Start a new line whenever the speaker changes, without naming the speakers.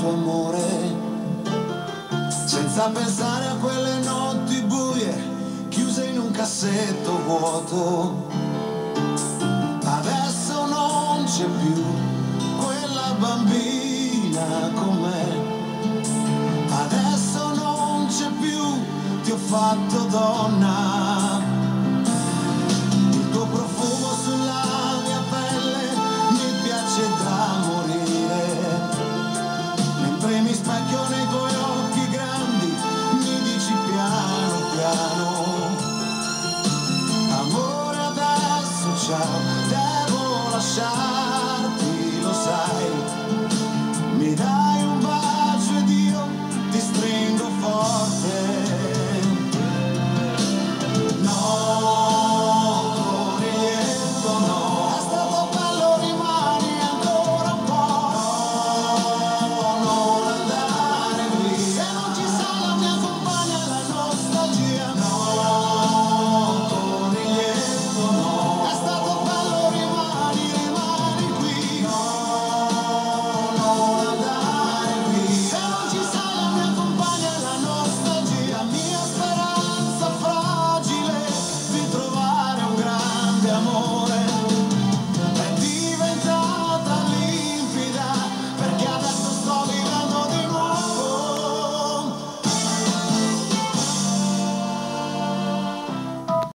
tuo amore, senza pensare a quelle notti buie, chiuse in un cassetto vuoto. Adesso non c'è più quella bambina con me, adesso non c'è più, ti ho fatto donna lasciato, devo lasciare.